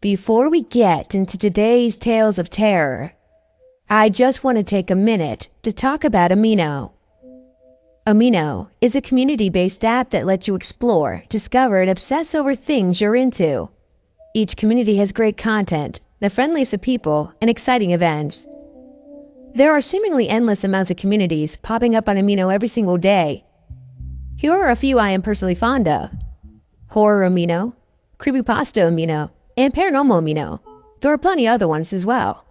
Before we get into today's tales of terror, I just want to take a minute to talk about Amino. Amino is a community based app that lets you explore, discover, and obsess over things you're into. Each community has great content, the friendliest of people, and exciting events. There are seemingly endless amounts of communities popping up on Amino every single day. Here are a few I am personally fond of Horror Amino, Creepypasta Amino, and Paranormal Amino. There are plenty other ones as well.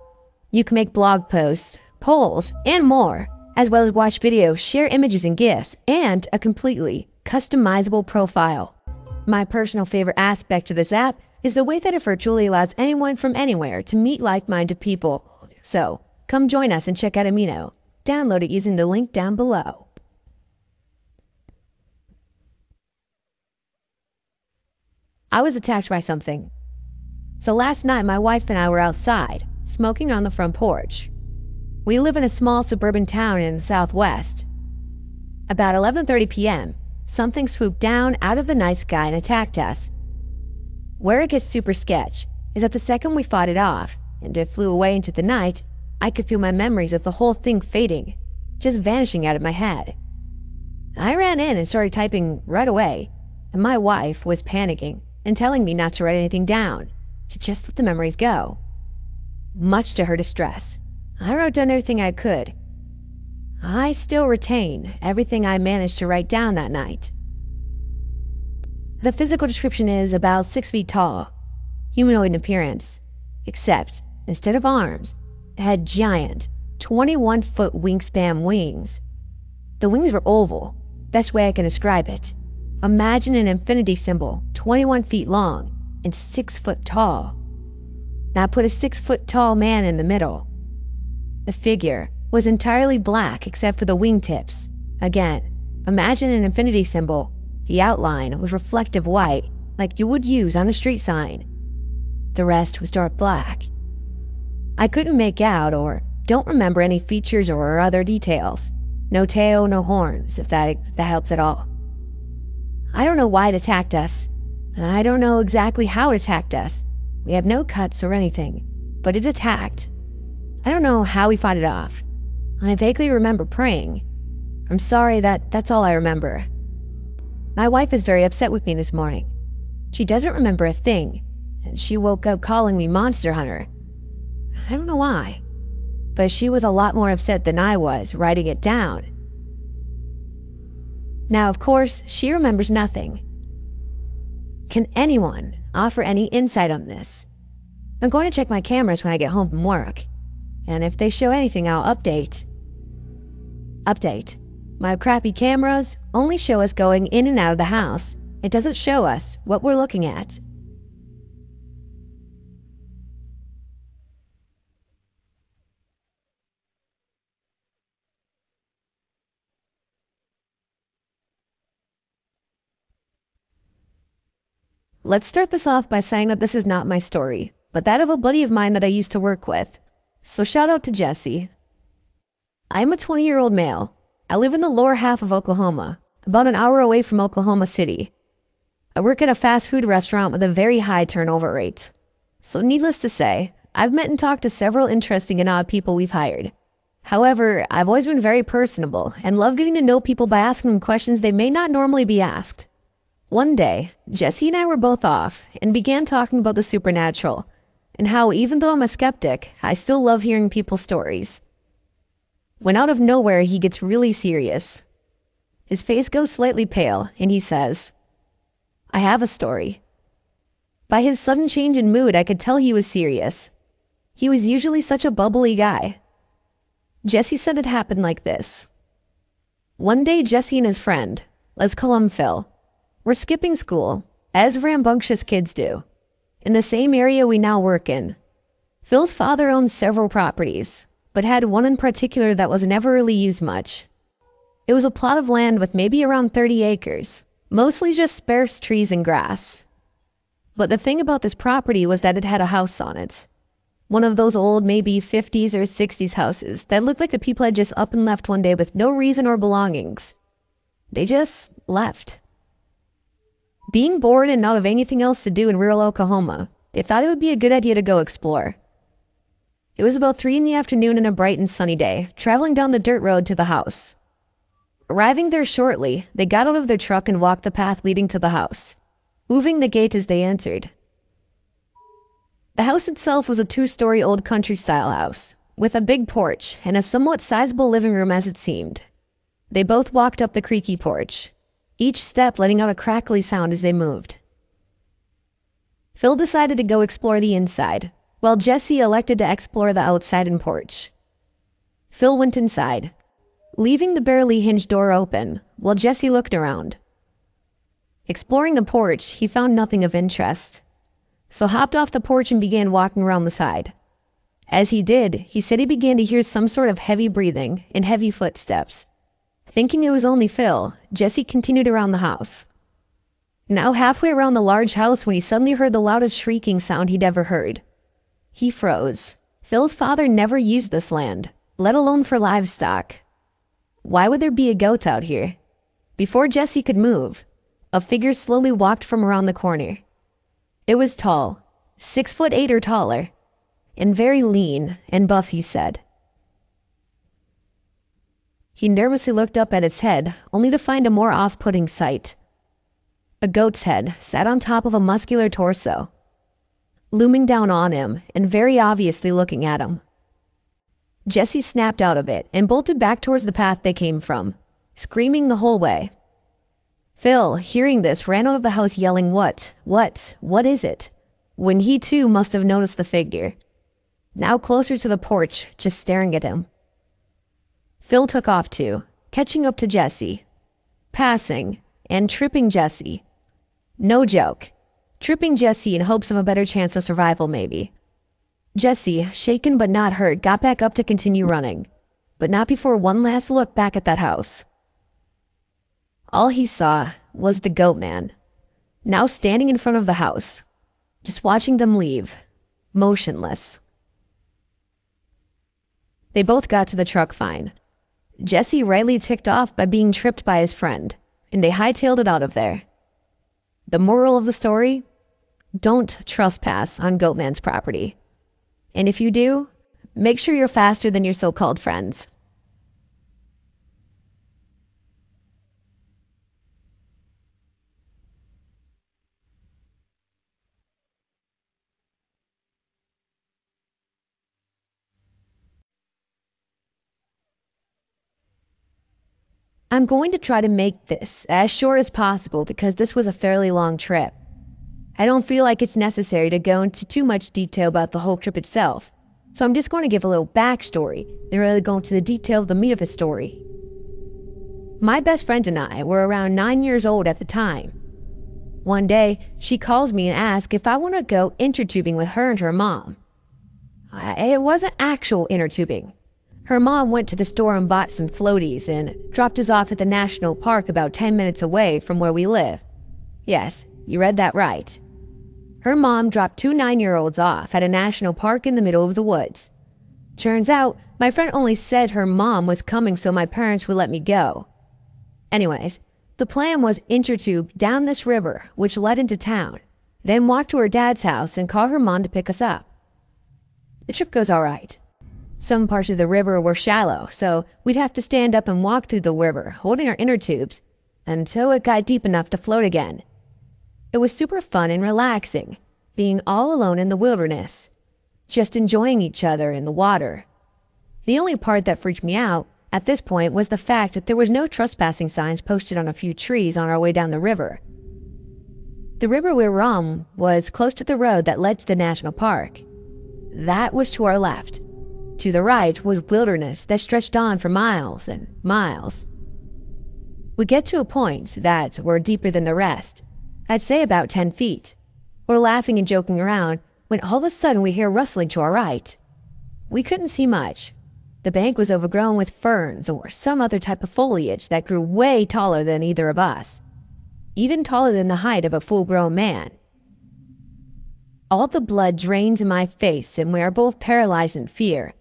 You can make blog posts, polls, and more, as well as watch videos, share images and gifs, and a completely customizable profile. My personal favorite aspect of this app is the way that it virtually allows anyone from anywhere to meet like-minded people. So, come join us and check out Amino. Download it using the link down below. I was attacked by something. So last night my wife and I were outside, smoking on the front porch. We live in a small suburban town in the southwest. About 11:30 p.m., something swooped down out of the night sky and attacked us. Where it gets super sketch is that the second we fought it off and it flew away into the night, I could feel my memories of the whole thing fading, just vanishing out of my head. I ran in and started typing right away, and my wife was panicking and telling me not to write anything down, to just let the memories go. Much to her distress, I wrote down everything I could. I still retain everything I managed to write down that night. The physical description is about six feet tall, humanoid in appearance, except instead of arms, had giant, 21 foot wingspan wings. The wings were oval, best way I can describe it. Imagine an infinity symbol, 21 feet long and 6 foot tall. Now put a 6 foot tall man in the middle. The figure was entirely black except for the wingtips. Again, imagine an infinity symbol. The outline was reflective white, like you would use on a street sign. The rest was dark black. I couldn't make out or don't remember any features or other details. No tail, no horns, if that, if that helps at all. I don't know why it attacked us, and I don't know exactly how it attacked us. We have no cuts or anything, but it attacked. I don't know how we fought it off. I vaguely remember praying. I'm sorry that that's all I remember. My wife is very upset with me this morning. She doesn't remember a thing, and she woke up calling me Monster Hunter. I don't know why, but she was a lot more upset than I was writing it down. Now, of course, she remembers nothing. Can anyone offer any insight on this? I'm going to check my cameras when I get home from work, and if they show anything, I'll update. Update. My crappy cameras only show us going in and out of the house. It doesn't show us what we're looking at. Let's start this off by saying that this is not my story, but that of a buddy of mine that I used to work with. So shout out to Jesse. I'm a 20 year old male. I live in the lower half of Oklahoma, about an hour away from Oklahoma City. I work at a fast food restaurant with a very high turnover rate. So, needless to say, I've met and talked to several interesting and odd people we've hired. However, I've always been very personable and love getting to know people by asking them questions they may not normally be asked. One day, Jesse and I were both off and began talking about the supernatural and how, even though I'm a skeptic, I still love hearing people's stories. When out of nowhere he gets really serious. His face goes slightly pale and he says, I have a story. By his sudden change in mood, I could tell he was serious. He was usually such a bubbly guy. Jesse said it happened like this. One day, Jesse and his friend, let's call him Phil, we're skipping school, as rambunctious kids do, in the same area we now work in. Phil's father owned several properties, but had one in particular that was never really used much. It was a plot of land with maybe around 30 acres, mostly just sparse trees and grass. But the thing about this property was that it had a house on it. One of those old, maybe 50s or 60s houses that looked like the people had just up and left one day with no reason or belongings. They just left. Being bored and not of anything else to do in rural Oklahoma, they thought it would be a good idea to go explore. It was about three in the afternoon and a bright and sunny day, traveling down the dirt road to the house. Arriving there shortly, they got out of their truck and walked the path leading to the house, moving the gate as they entered. The house itself was a two story old country style house, with a big porch and a somewhat sizable living room as it seemed. They both walked up the creaky porch, each step letting out a crackly sound as they moved. Phil decided to go explore the inside, while Jesse elected to explore the outside and porch. Phil went inside, leaving the barely hinged door open, while Jesse looked around. Exploring the porch, he found nothing of interest, so hopped off the porch and began walking around the side. As he did, he said he began to hear some sort of heavy breathing and heavy footsteps. Thinking it was only Phil, Jesse continued around the house. Now halfway around the large house when he suddenly heard the loudest shrieking sound he'd ever heard. He froze. Phil's father never used this land, let alone for livestock. Why would there be a goat out here? Before Jesse could move, a figure slowly walked from around the corner. It was tall, six foot eight or taller, and very lean and buff, he said. He nervously looked up at its head, only to find a more off putting sight. A goat's head sat on top of a muscular torso looming down on him and very obviously looking at him. Jesse snapped out of it and bolted back towards the path they came from, screaming the whole way. Phil, hearing this, ran out of the house yelling, What? What? What is it? When he too must have noticed the figure. Now closer to the porch, just staring at him. Phil took off too, catching up to Jesse, passing, and tripping Jesse. No joke tripping Jesse in hopes of a better chance of survival, maybe. Jesse, shaken but not hurt, got back up to continue running, but not before one last look back at that house. All he saw was the goat man, now standing in front of the house, just watching them leave, motionless. They both got to the truck fine. Jesse rightly ticked off by being tripped by his friend, and they hightailed it out of there. The moral of the story don't trespass on Goatman's property. And if you do, make sure you're faster than your so called friends. I'm going to try to make this as short as possible because this was a fairly long trip. I don't feel like it's necessary to go into too much detail about the whole trip itself, so I'm just going to give a little backstory, then really go into the detail of the meat of the story. My best friend and I were around nine years old at the time. One day, she calls me and asks if I want to go intertubing with her and her mom. It wasn't actual intertubing. Her mom went to the store and bought some floaties and dropped us off at the national park about 10 minutes away from where we live. Yes, you read that right. Her mom dropped two nine year olds off at a national park in the middle of the woods. Turns out, my friend only said her mom was coming so my parents would let me go. Anyways, the plan was intertube down this river, which led into town, then walk to her dad's house and call her mom to pick us up. The trip goes all right. Some parts of the river were shallow, so we'd have to stand up and walk through the river, holding our inner tubes, until it got deep enough to float again. It was super fun and relaxing, being all alone in the wilderness, just enjoying each other in the water. The only part that freaked me out at this point was the fact that there was no trespassing signs posted on a few trees on our way down the river. The river we were on was close to the road that led to the national park. That was to our left. To the right was wilderness that stretched on for miles and miles. We get to a point that were deeper than the rest, I'd say about 10 feet. We're laughing and joking around when all of a sudden we hear rustling to our right. We couldn't see much. The bank was overgrown with ferns or some other type of foliage that grew way taller than either of us, even taller than the height of a full grown man. All the blood drains in my face, and we are both paralyzed in fear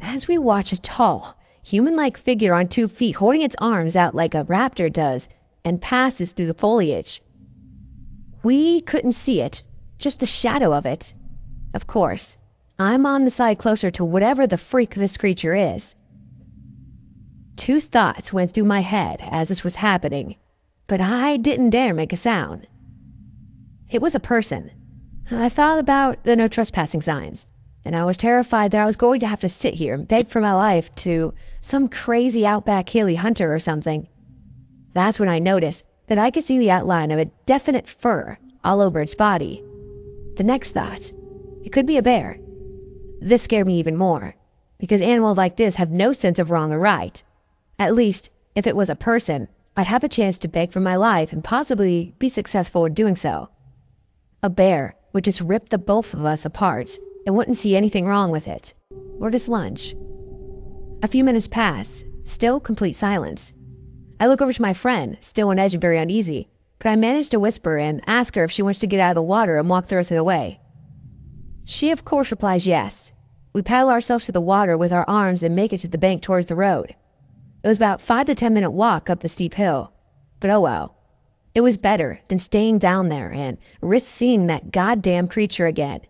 as we watch a tall, human like figure on two feet holding its arms out like a raptor does and passes through the foliage. We couldn't see it, just the shadow of it. Of course, I'm on the side closer to whatever the freak this creature is. Two thoughts went through my head as this was happening, but I didn't dare make a sound. It was a person. I thought about the no trespassing signs, and I was terrified that I was going to have to sit here and beg for my life to some crazy outback hilly hunter or something. That's when I noticed that I could see the outline of a definite fur all over its body. The next thought, it could be a bear. This scared me even more, because animals like this have no sense of wrong or right. At least, if it was a person, I'd have a chance to beg for my life and possibly be successful in doing so. A bear would just rip the both of us apart and wouldn't see anything wrong with it. Or just lunch. A few minutes pass, still complete silence. I look over to my friend, still on edge and very uneasy, but I manage to whisper and ask her if she wants to get out of the water and walk the rest of the way. She, of course, replies yes. We paddle ourselves to the water with our arms and make it to the bank towards the road. It was about five to ten minute walk up the steep hill, but oh well. It was better than staying down there and risk seeing that goddamn creature again.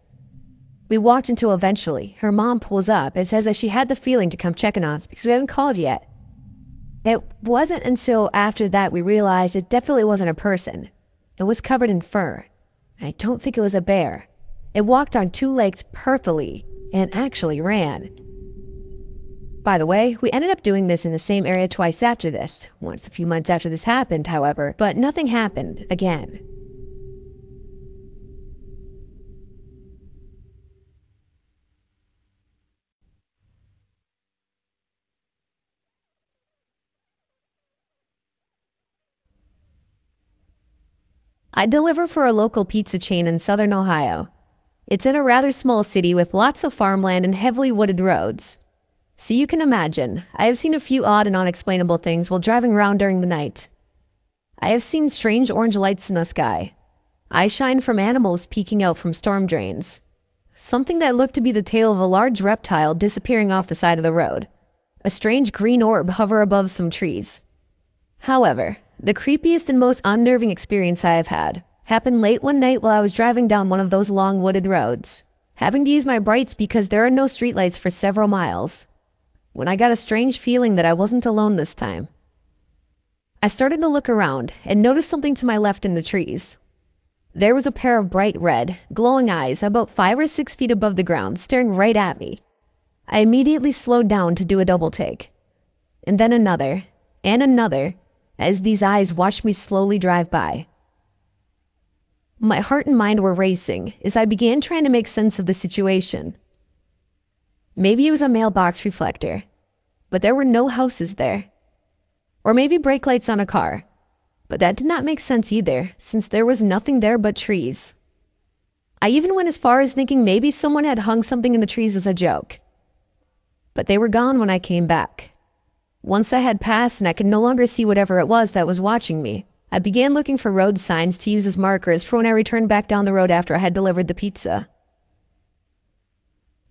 We walked until eventually her mom pulls up and says that she had the feeling to come check on us because we haven't called yet. It wasn't until after that we realized it definitely wasn't a person. It was covered in fur. I don't think it was a bear. It walked on two legs perfectly and actually ran. By the way, we ended up doing this in the same area twice after this. Once a few months after this happened, however, but nothing happened again. I deliver for a local pizza chain in southern Ohio. It's in a rather small city with lots of farmland and heavily wooded roads. So you can imagine, I have seen a few odd and unexplainable things while driving around during the night. I have seen strange orange lights in the sky, eye shine from animals peeking out from storm drains, something that looked to be the tail of a large reptile disappearing off the side of the road, a strange green orb hover above some trees. However, the creepiest and most unnerving experience I have had happened late one night while I was driving down one of those long wooded roads, having to use my brights because there are no streetlights for several miles, when I got a strange feeling that I wasn't alone this time. I started to look around and noticed something to my left in the trees. There was a pair of bright red, glowing eyes about five or six feet above the ground staring right at me. I immediately slowed down to do a double take, and then another, and another, as these eyes watched me slowly drive by. My heart and mind were racing as I began trying to make sense of the situation. Maybe it was a mailbox reflector, but there were no houses there. Or maybe brake lights on a car, but that did not make sense either, since there was nothing there but trees. I even went as far as thinking maybe someone had hung something in the trees as a joke. But they were gone when I came back. Once I had passed and I could no longer see whatever it was that was watching me, I began looking for road signs to use as markers for when I returned back down the road after I had delivered the pizza.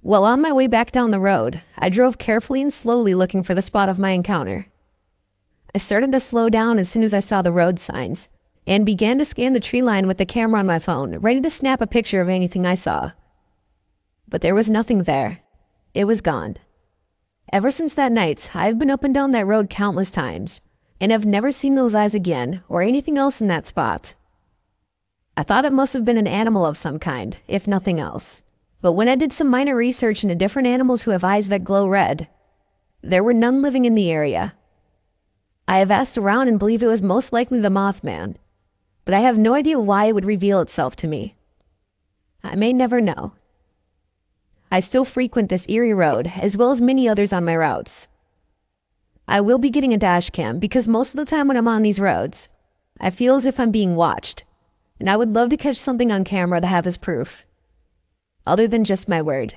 While on my way back down the road, I drove carefully and slowly looking for the spot of my encounter. I started to slow down as soon as I saw the road signs, and began to scan the tree line with the camera on my phone, ready to snap a picture of anything I saw. But there was nothing there. It was gone. Ever since that night I've been up and down that road countless times, and have never seen those eyes again, or anything else in that spot. I thought it must have been an animal of some kind, if nothing else. But when I did some minor research into different animals who have eyes that glow red, there were none living in the area. I have asked around and believe it was most likely the Mothman, but I have no idea why it would reveal itself to me. I may never know. I still frequent this eerie road, as well as many others on my routes. I will be getting a dash cam because most of the time when I'm on these roads, I feel as if I'm being watched, and I would love to catch something on camera to have as proof. Other than just my word.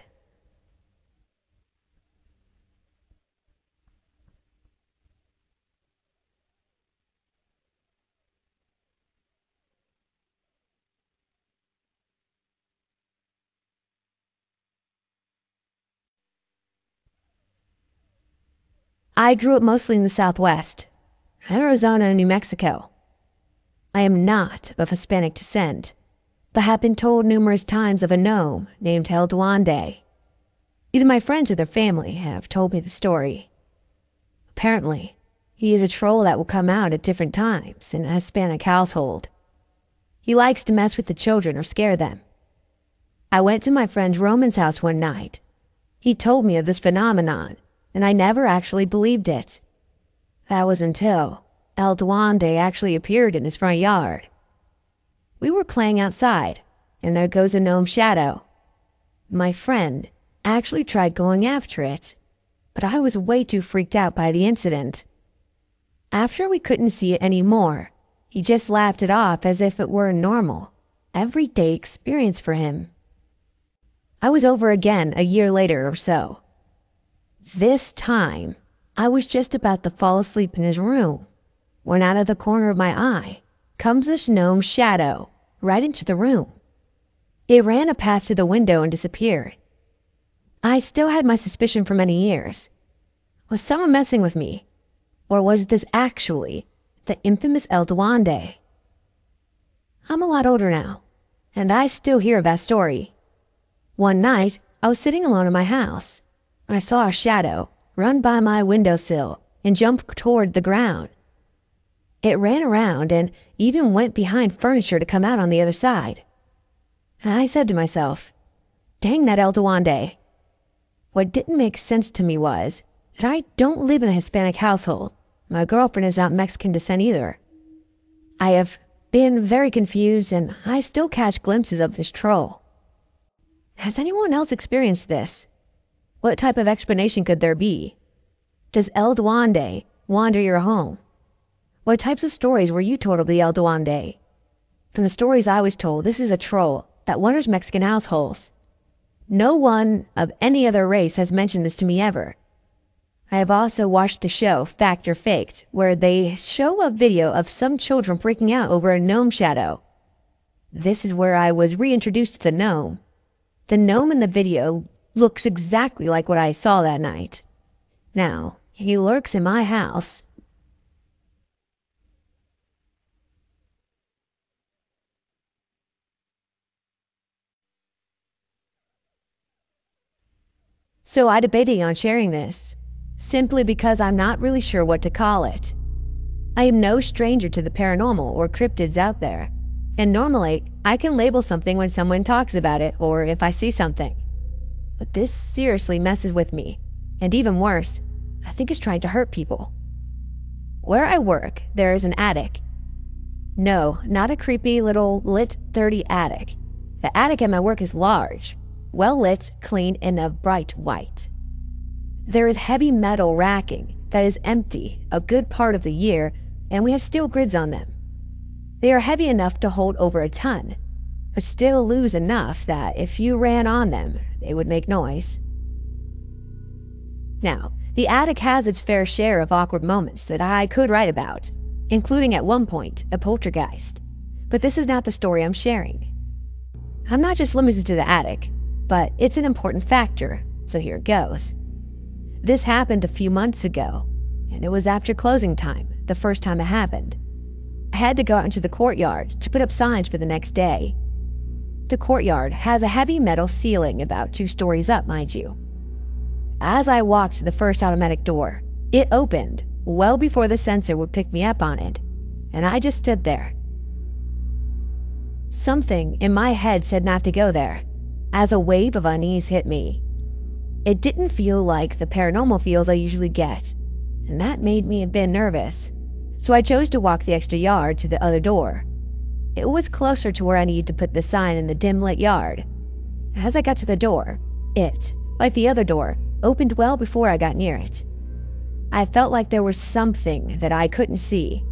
I grew up mostly in the Southwest, Arizona and New Mexico. I am not of Hispanic descent, but have been told numerous times of a gnome named El Duende. Either my friends or their family have told me the story. Apparently, he is a troll that will come out at different times in a Hispanic household. He likes to mess with the children or scare them. I went to my friend Roman's house one night. He told me of this phenomenon, and I never actually believed it. That was until El Duende actually appeared in his front yard. We were playing outside, and there goes a gnome shadow. My friend actually tried going after it, but I was way too freaked out by the incident. After we couldn't see it any more, he just laughed it off as if it were a normal, everyday experience for him. I was over again a year later or so. This time, I was just about to fall asleep in his room, when out of the corner of my eye comes this gnome shadow right into the room. It ran a path to the window and disappeared. I still had my suspicion for many years. Was someone messing with me or was this actually the infamous El Duende? I'm a lot older now, and I still hear of that story. One night I was sitting alone in my house, I saw a shadow run by my window sill and jump toward the ground. It ran around and even went behind furniture to come out on the other side. I said to myself, dang that El Duende. What didn't make sense to me was that I don't live in a Hispanic household. My girlfriend is not Mexican descent either. I have been very confused and I still catch glimpses of this troll. Has anyone else experienced this? What type of explanation could there be? Does El Duende wander your home? What types of stories were you told of the El Duende? From the stories I was told, this is a troll that wanders Mexican households. No one of any other race has mentioned this to me ever. I have also watched the show Fact or Faked, where they show a video of some children freaking out over a gnome shadow. This is where I was reintroduced to the gnome. The gnome in the video looks exactly like what I saw that night. Now, he lurks in my house. So I debated on sharing this simply because I'm not really sure what to call it. I am no stranger to the paranormal or cryptids out there, and normally I can label something when someone talks about it or if I see something. But this seriously messes with me, and even worse, I think it's trying to hurt people. Where I work, there is an attic. No, not a creepy little lit 30 attic. The attic at my work is large, well lit, clean, and of bright white. There is heavy metal racking that is empty a good part of the year, and we have steel grids on them. They are heavy enough to hold over a ton, but still lose enough that if you ran on them, they would make noise. Now, the attic has its fair share of awkward moments that I could write about, including at one point a poltergeist. But this is not the story I'm sharing. I'm not just limited to the attic, but it's an important factor, so here it goes. This happened a few months ago, and it was after closing time, the first time it happened. I had to go out into the courtyard to put up signs for the next day. The courtyard has a heavy metal ceiling about two stories up, mind you. As I walked to the first automatic door, it opened well before the sensor would pick me up on it, and I just stood there. Something in my head said not to go there, as a wave of unease hit me. It didn't feel like the paranormal feels I usually get, and that made me a bit nervous. So I chose to walk the extra yard to the other door. It was closer to where I needed to put the sign in the dim lit yard. As I got to the door, it, like the other door, opened well before I got near it. I felt like there was something that I couldn't see.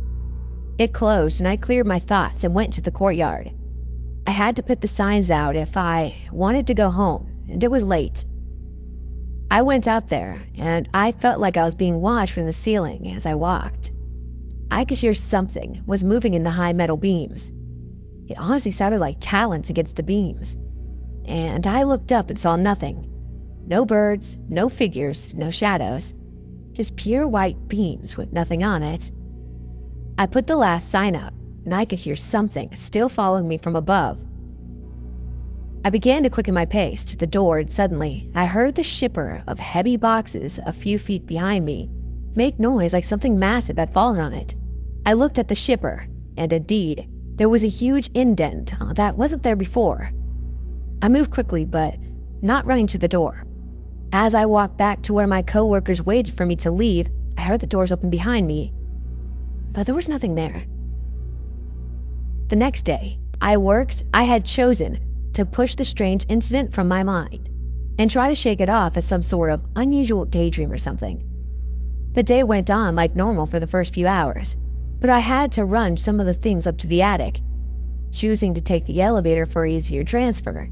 It closed and I cleared my thoughts and went to the courtyard. I had to put the signs out if I wanted to go home, and it was late. I went out there, and I felt like I was being watched from the ceiling as I walked. I could hear something was moving in the high metal beams. It honestly sounded like talons against the beams. And I looked up and saw nothing. No birds, no figures, no shadows. just pure white beams with nothing on it. I put the last sign up, and I could hear something still following me from above. I began to quicken my pace to the door, and suddenly I heard the shipper of heavy boxes a few feet behind me make noise like something massive had fallen on it. I looked at the shipper, and indeed, there was a huge indent that wasn't there before. I moved quickly, but not running to the door. As I walked back to where my coworkers waited for me to leave, I heard the doors open behind me, but there was nothing there. The next day, I worked, I had chosen to push the strange incident from my mind and try to shake it off as some sort of unusual daydream or something. The day went on like normal for the first few hours, but I had to run some of the things up to the attic, choosing to take the elevator for easier transfer.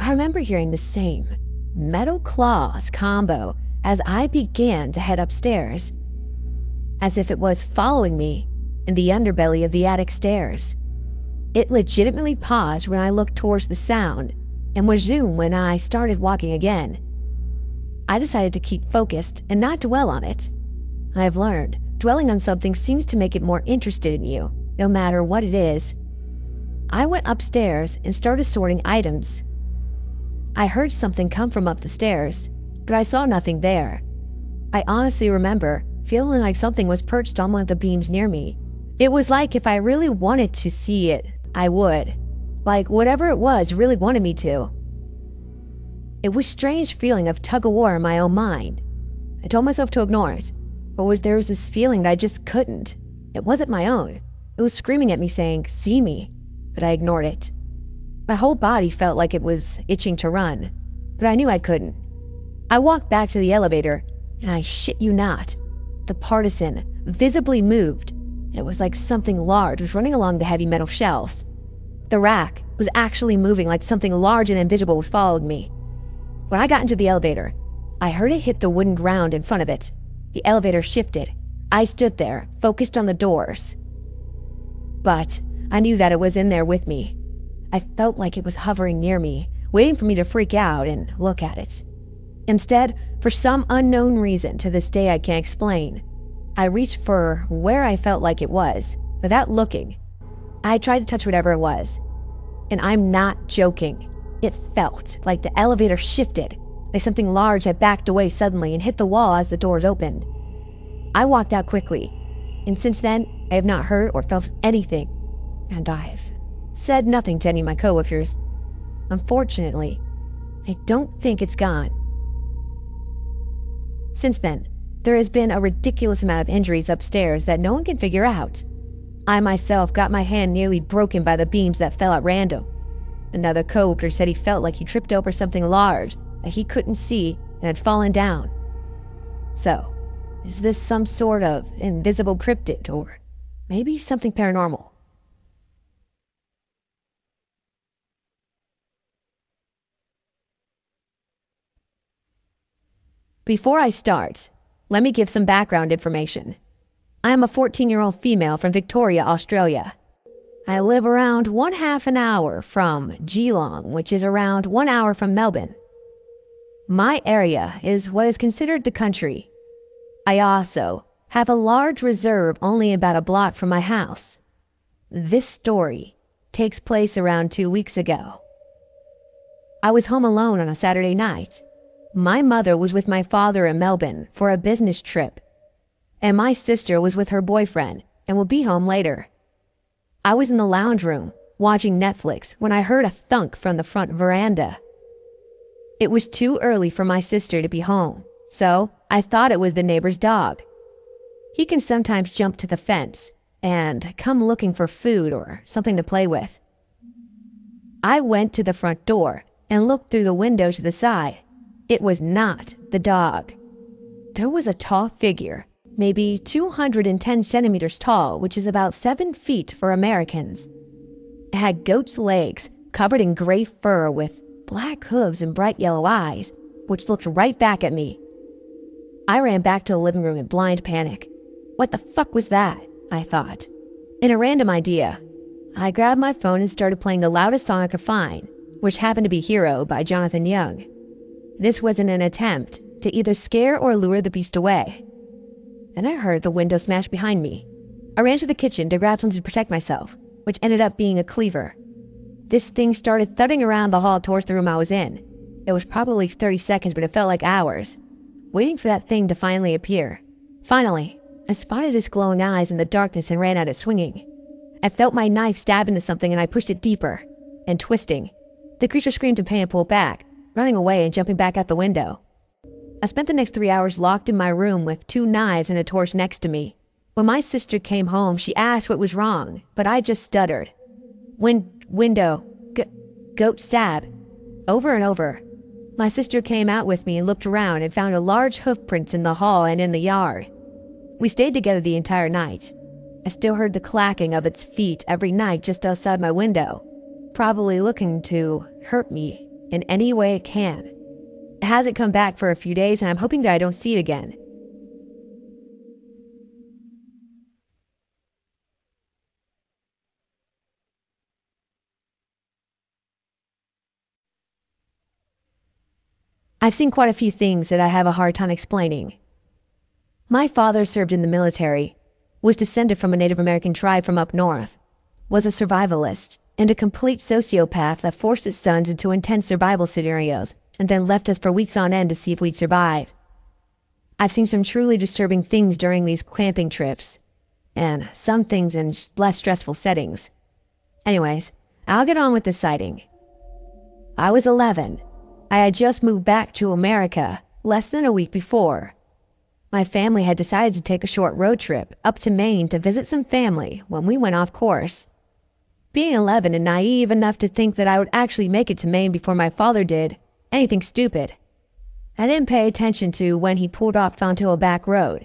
I remember hearing the same metal claws combo as I began to head upstairs, as if it was following me in the underbelly of the attic stairs. It legitimately paused when I looked towards the sound and resumed when I started walking again. I decided to keep focused and not dwell on it. I have learned dwelling on something seems to make it more interested in you, no matter what it is. I went upstairs and started sorting items. I heard something come from up the stairs, but I saw nothing there. I honestly remember feeling like something was perched on one of the beams near me. It was like if I really wanted to see it, I would. Like whatever it was really wanted me to. It was strange feeling of tug of war in my own mind. I told myself to ignore it, but was there was this feeling that I just couldn't. It wasn't my own. It was screaming at me saying, "See me," but I ignored it. My whole body felt like it was itching to run, but I knew I couldn't. I walked back to the elevator, and I shit you not, the partisan visibly moved it was like something large was running along the heavy metal shelves. The rack was actually moving like something large and invisible was following me. When I got into the elevator, I heard it hit the wooden ground in front of it. The elevator shifted. I stood there, focused on the doors. But I knew that it was in there with me. I felt like it was hovering near me, waiting for me to freak out and look at it. Instead, for some unknown reason to this day I can't explain, I reached for where I felt like it was, without looking. I tried to touch whatever it was. And I'm not joking. It felt like the elevator shifted, like something large had backed away suddenly and hit the wall as the doors opened. I walked out quickly, and since then, I have not heard or felt anything, and I've said nothing to any of my coworkers. Unfortunately, I don't think it's gone. Since then, there has been a ridiculous amount of injuries upstairs that no one can figure out. I myself got my hand nearly broken by the beams that fell at random. Another coworker said he felt like he tripped over something large that he couldn't see and had fallen down. So, is this some sort of invisible cryptid or maybe something paranormal? Before I start, let me give some background information. I am a 14 year old female from Victoria, Australia. I live around one half an hour from Geelong, which is around one hour from Melbourne. My area is what is considered the country. I also have a large reserve only about a block from my house. This story takes place around two weeks ago. I was home alone on a Saturday night my mother was with my father in Melbourne for a business trip, and my sister was with her boyfriend and will be home later. I was in the lounge room watching Netflix when I heard a thunk from the front veranda. It was too early for my sister to be home, so I thought it was the neighbor's dog. He can sometimes jump to the fence and come looking for food or something to play with. I went to the front door and looked through the window to the side. It was not the dog. There was a tall figure, maybe 210 centimeters tall, which is about 7 feet for Americans. It had goat's legs, covered in gray fur with black hooves and bright yellow eyes, which looked right back at me. I ran back to the living room in blind panic. What the fuck was that? I thought. In a random idea, I grabbed my phone and started playing the loudest song I could find, which happened to be Hero by Jonathan Young. This was in an attempt to either scare or lure the beast away. Then I heard the window smash behind me. I ran to the kitchen to grab something to protect myself, which ended up being a cleaver. This thing started thudding around the hall towards the room I was in. It was probably 30 seconds, but it felt like hours, waiting for that thing to finally appear. Finally, I spotted its glowing eyes in the darkness and ran at it swinging. I felt my knife stab into something and I pushed it deeper and twisting. The creature screamed in pain and pulled back, running away and jumping back out the window. I spent the next three hours locked in my room with two knives and a torch next to me. When my sister came home, she asked what was wrong, but I just stuttered. Win- window, g- goat stab, over and over. My sister came out with me and looked around and found a large hoof prints in the hall and in the yard. We stayed together the entire night. I still heard the clacking of its feet every night just outside my window, probably looking to hurt me in any way it can. It hasn't come back for a few days, and I'm hoping that I don't see it again. I've seen quite a few things that I have a hard time explaining. My father served in the military, was descended from a Native American tribe from up north, was a survivalist, and a complete sociopath that forced his sons into intense survival scenarios and then left us for weeks on end to see if we'd survive. I've seen some truly disturbing things during these camping trips, and some things in less stressful settings. Anyways, I'll get on with the sighting. I was 11. I had just moved back to America less than a week before. My family had decided to take a short road trip up to Maine to visit some family when we went off course. Being 11 and naive enough to think that I would actually make it to Maine before my father did anything stupid, I didn't pay attention to when he pulled off onto a back road.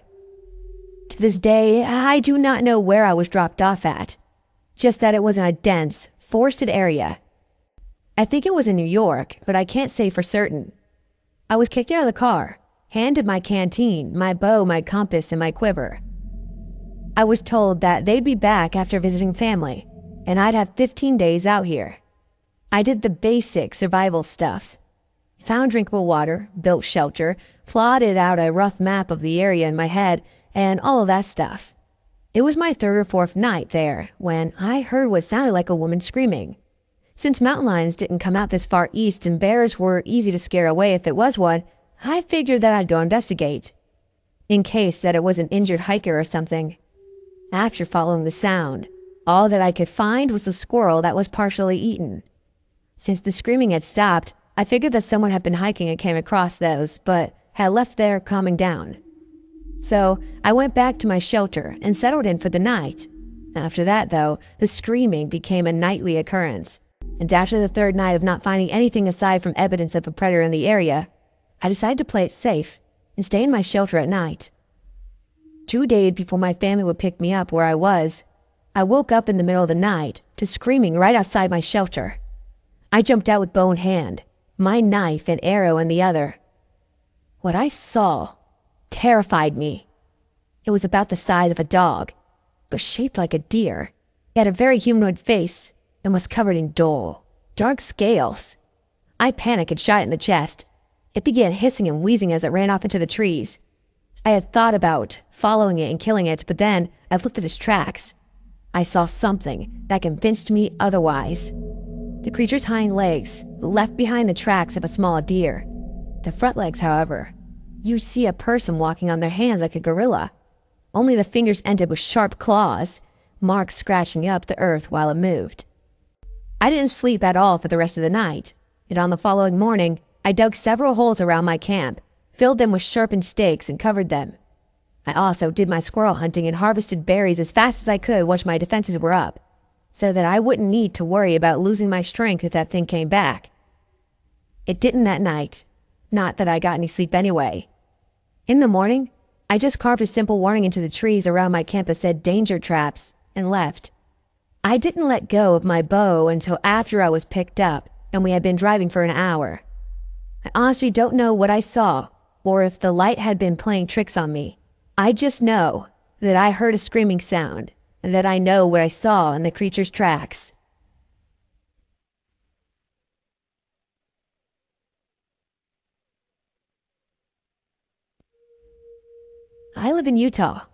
To this day, I do not know where I was dropped off at, just that it was in a dense, forested area. I think it was in New York, but I can't say for certain. I was kicked out of the car handed my canteen, my bow, my compass, and my quiver. I was told that they'd be back after visiting family, and I'd have 15 days out here. I did the basic survival stuff. Found drinkable water, built shelter, plotted out a rough map of the area in my head, and all of that stuff. It was my third or fourth night there when I heard what sounded like a woman screaming. Since mountain lions didn't come out this far east and bears were easy to scare away if it was one, I figured that I'd go investigate, in case that it was an injured hiker or something. After following the sound, all that I could find was a squirrel that was partially eaten. Since the screaming had stopped, I figured that someone had been hiking and came across those, but had left there calming down. So I went back to my shelter and settled in for the night. After that, though, the screaming became a nightly occurrence, and after the third night of not finding anything aside from evidence of a predator in the area, I decided to play it safe and stay in my shelter at night. Two days before my family would pick me up where I was, I woke up in the middle of the night to screaming right outside my shelter. I jumped out with bow in hand, my knife and arrow in the other. What I saw terrified me. It was about the size of a dog, but shaped like a deer. It had a very humanoid face and was covered in dull, dark scales. I panicked and shot it in the chest. It began hissing and wheezing as it ran off into the trees. I had thought about following it and killing it, but then I looked at its tracks. I saw something that convinced me otherwise. The creature's hind legs left behind the tracks of a small deer. The front legs, however, you'd see a person walking on their hands like a gorilla. Only the fingers ended with sharp claws, marks scratching up the earth while it moved. I didn't sleep at all for the rest of the night, and on the following morning I dug several holes around my camp, filled them with sharpened stakes, and covered them. I also did my squirrel hunting and harvested berries as fast as I could once my defenses were up, so that I wouldn't need to worry about losing my strength if that thing came back. It didn't that night. Not that I got any sleep anyway. In the morning, I just carved a simple warning into the trees around my camp that said danger traps and left. I didn't let go of my bow until after I was picked up and we had been driving for an hour. I honestly don't know what I saw or if the light had been playing tricks on me. I just know that I heard a screaming sound and that I know what I saw in the creature's tracks. I live in Utah,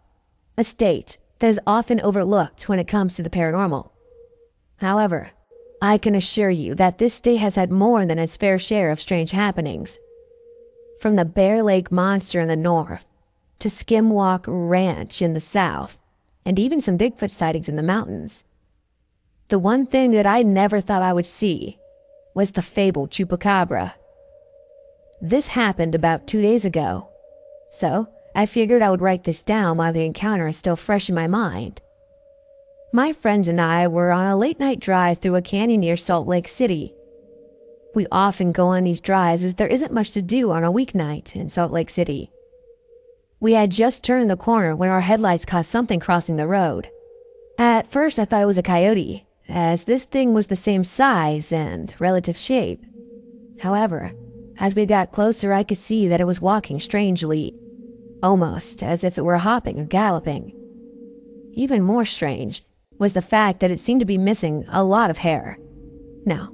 a state that is often overlooked when it comes to the paranormal. However, I can assure you that this state has had more than its fair share of strange happenings. From the Bear Lake Monster in the north, to Skinwalker Ranch in the south, and even some Bigfoot sightings in the mountains. The one thing that I never thought I would see was the fabled chupacabra. This happened about two days ago, so I figured I would write this down while the encounter is still fresh in my mind. My friend and I were on a late night drive through a canyon near Salt Lake City. We often go on these drives as there isn't much to do on a weeknight in Salt Lake City. We had just turned the corner when our headlights caught something crossing the road. At first I thought it was a coyote, as this thing was the same size and relative shape. However, as we got closer I could see that it was walking strangely, almost as if it were hopping or galloping. Even more strange was the fact that it seemed to be missing a lot of hair. Now,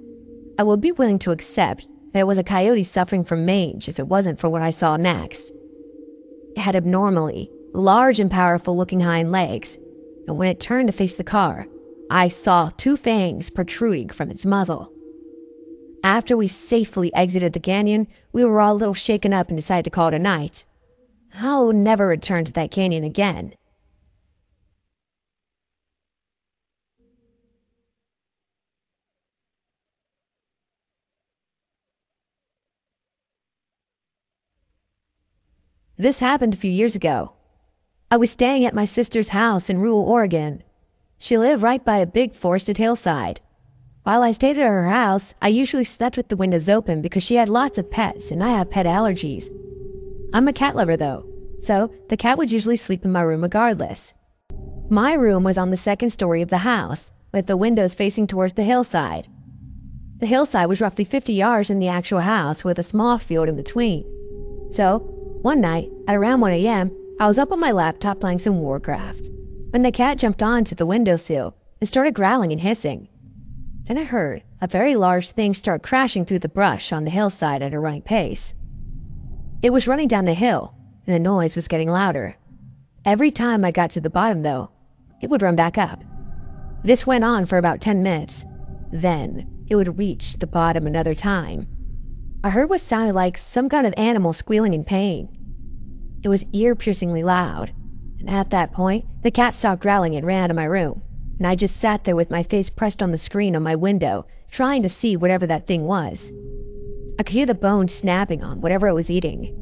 I would be willing to accept that it was a coyote suffering from mange if it wasn't for what I saw next. It had abnormally large and powerful looking hind legs, and when it turned to face the car, I saw two fangs protruding from its muzzle. After we safely exited the canyon, we were all a little shaken up and decided to call it a night. I'll never return to that canyon again. This happened a few years ago. I was staying at my sister's house in rural Oregon. She lived right by a big forested hillside. While I stayed at her house, I usually slept with the windows open because she had lots of pets and I have pet allergies. I'm a cat lover though, so the cat would usually sleep in my room regardless. My room was on the second story of the house, with the windows facing towards the hillside. The hillside was roughly 50 yards from the actual house with a small field in between. So, one night, at around 1 a.m., I was up on my laptop playing some Warcraft, when the cat jumped onto the windowsill and started growling and hissing. Then I heard a very large thing start crashing through the brush on the hillside at a running pace. It was running down the hill, and the noise was getting louder. Every time I got to the bottom, though, it would run back up. This went on for about 10 minutes. Then it would reach the bottom another time. I heard what sounded like some kind of animal squealing in pain. It was ear piercingly loud, and at that point, the cat stopped growling and ran to my room and I just sat there with my face pressed on the screen on my window, trying to see whatever that thing was. I could hear the bones snapping on whatever it was eating.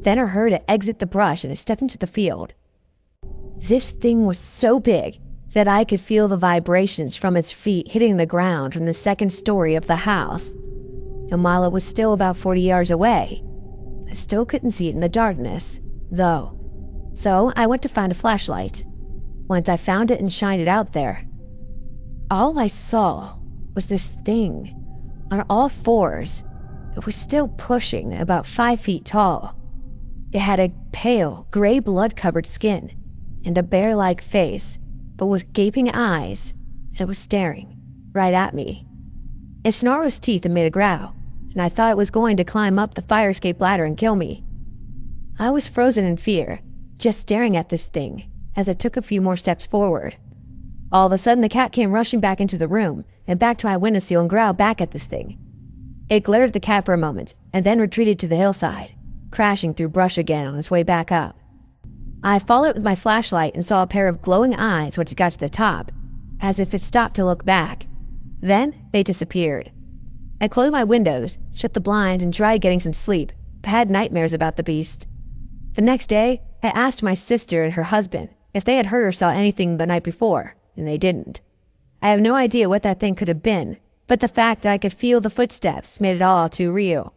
Then I heard it exit the brush and it stepped into the field. This thing was so big that I could feel the vibrations from its feet hitting the ground from the second story of the house. And while it was still about 40 yards away, I still couldn't see it in the darkness, though. So I went to find a flashlight. Once I found it and shined it out there, all I saw was this thing on all fours. It was still pushing about five feet tall. It had a pale, gray blood covered skin and a bear like face, but with gaping eyes, and it was staring right at me. It snarled its teeth and made a growl, and I thought it was going to climb up the fire escape ladder and kill me. I was frozen in fear, just staring at this thing as I took a few more steps forward. All of a sudden, the cat came rushing back into the room and back to my windowsill and growled back at this thing. It glared at the cat for a moment and then retreated to the hillside, crashing through brush again on its way back up. I followed with my flashlight and saw a pair of glowing eyes once it got to the top, as if it stopped to look back. Then they disappeared. I closed my windows, shut the blinds, and tried getting some sleep, but had nightmares about the beast. The next day, I asked my sister and her husband if they had heard or saw anything the night before, and they didn't. I have no idea what that thing could have been, but the fact that I could feel the footsteps made it all too real.